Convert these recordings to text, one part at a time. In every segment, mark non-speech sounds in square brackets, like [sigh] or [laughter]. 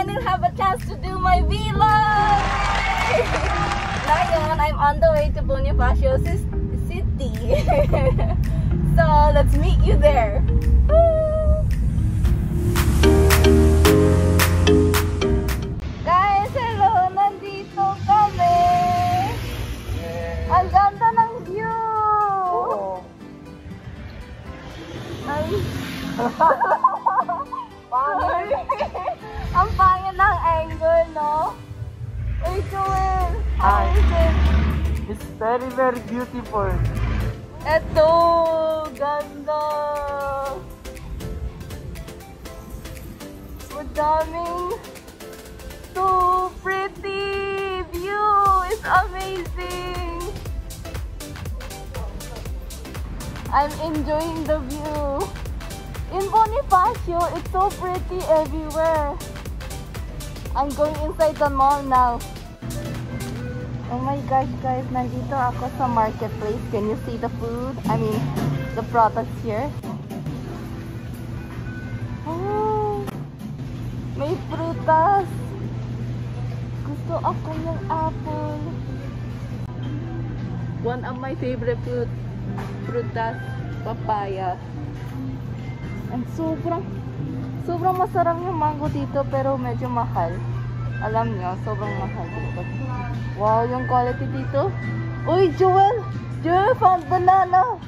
finally have a chance to do my vlog! Ngayon, I'm on the way to Bonifacio City. [laughs] so, let's meet you there. Woo! Guys, hello! Nandito kami! Ang ganda ng view! Ay! [laughs] Joel! How Hi. is it? It's very, very beautiful. Eto! Ganda! Madaming so pretty! View is amazing! I'm enjoying the view. In Bonifacio, it's so pretty everywhere. I'm going inside the mall now. Oh my gosh, guys, nandito ako sa marketplace. Can you see the food? I mean, the products here. Oh, may prutas. Gusto ako ng apple. One of my favorite fruit, prutas, papaya. And sobrang, sobrang masarap yung mango dito pero medyo mahal. Alam niyo, sobrang mahal dito. Wow, yung quality dito. Uy, Joel! Joel found banana!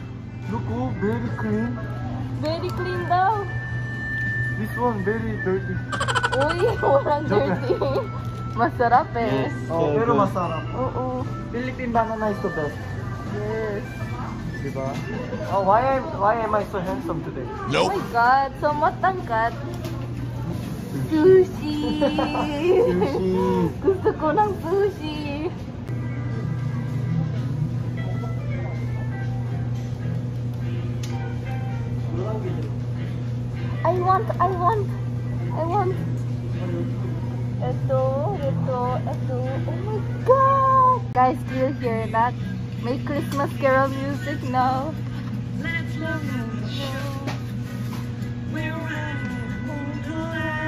Look, oh, very clean. Very clean daw. This one very dirty. Uy, [laughs] walang Joke dirty. Masarap eh. Oh, pero masarap. Oo. Philippine banana is the best. Yes. Diba? Oh, why am why am I so handsome today? Oh my God, so matangkat. Sushi! Sushi. Gusto ko ng sushi. I want, I want, I want. Ito, ito, ito. Oh my God! Guys, do you hear that? May Christmas carol music now.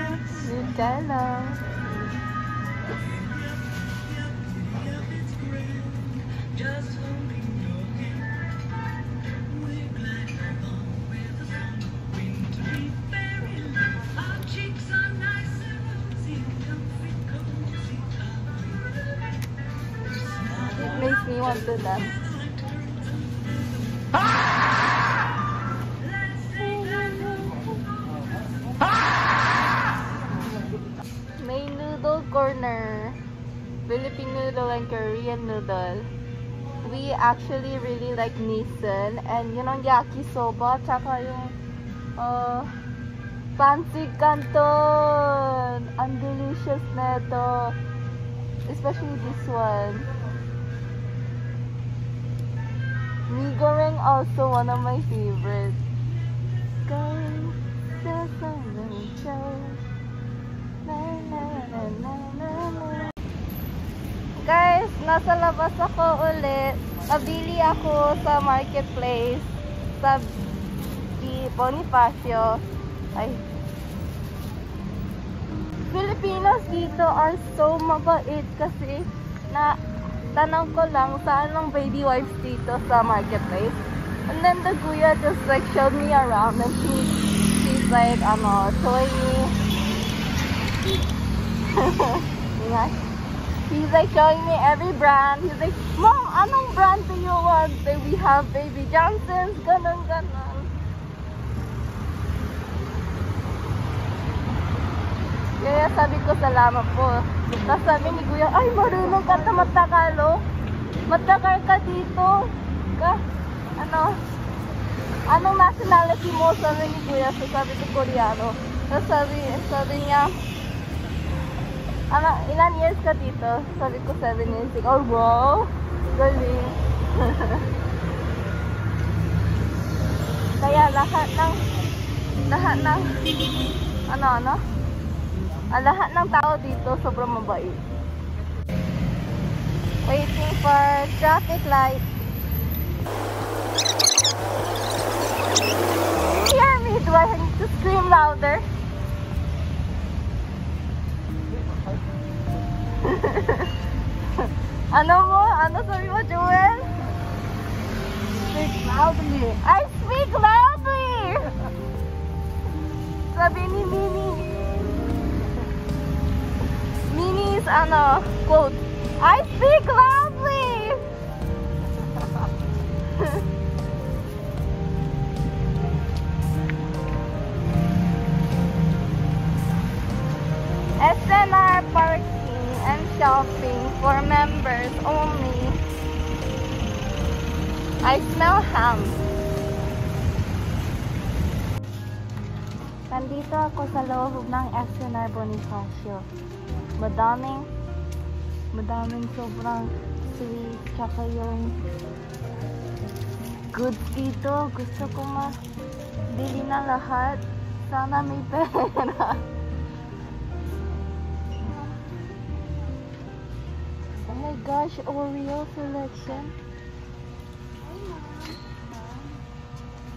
Nutella. It makes me want to dance. And Korean noodle. We actually really like Nissan and yun ang yakisoba tsaka yung uh, canton. Ang delicious na ito. Especially this one. Mi goreng also one of my favorites. Going. Guys, nasa labas ako ulit. Nabili ako sa marketplace sa di Bonifacio. Ay. Filipinos dito are so mabait kasi na tanong ko lang saan ang baby wipes dito sa marketplace. And then the kuya just like showed me around and she, she's like, ano, showing me [laughs] Ingat. He's like showing me every brand. He's like, Mom, anong brand do you want? We have Baby Johnson's, ganon, ganon. Kaya sabi ko, salamat po. Tapos sabi ni Kuya, ay, marunong ka na matakalo. Matakal ka dito. Ka, ano, anong nationality mo? Sabi ni Kuya. So sabi ko, Koreano. Tapos sabi, sabi niya, ano, ilan years ka dito? Sabi ko, 7 years. Oh, wow. Galing. [laughs] Kaya lahat ng, lahat ng, ano, ano? Ah, lahat ng tao dito sobrang mabait. Waiting for traffic light. Hear me? Do I need to scream louder? Ano mo? Ano sabi mo, Joel? Speak loudly. I speak loudly! Sabi ni Mini. Mini's ano, quote, I speak loudly! I smell ham. Nandito ako sa loob ng SNR Bonifacio. Madaming, madaming sobrang sweet, tsaka yung goods dito. Gusto ko ma-bili na lahat. Sana may pera. Oh my gosh, Oreo selection.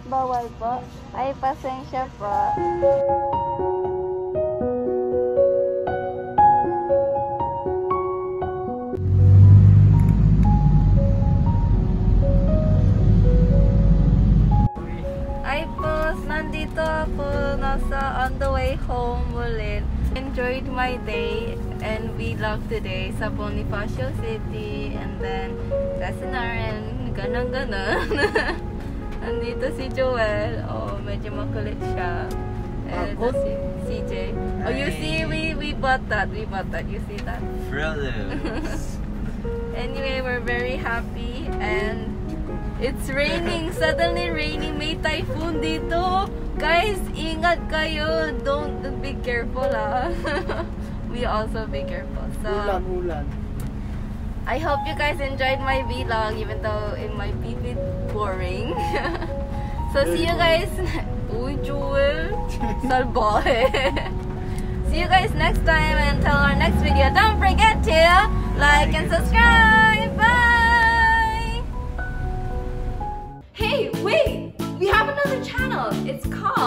Bawal po. Ay, pasensya po. Ay po, nandito ako nasa on the way home ulit. Enjoyed my day and love today sa Bonifacio City and then Sasinar and ganun ganon. [laughs] nandito si Joel. Oh, medyo makulit siya. And ito si CJ. Oh, you see, we we bought that. We bought that. You see that? Frozen. [laughs] Anyway, we're very happy and it's raining. Suddenly raining. May typhoon dito. Guys, ingat kayo. Don't be careful ah. [laughs] we also be careful. So, Ulan, ulan. I hope you guys enjoyed my vlog even though it might be a bit boring. [laughs] so see you guys. Uy, Joel. Salbahe. [laughs] see you guys next time until our next video. Don't forget to like and subscribe. Bye. Hey, wait! We have another channel. It's called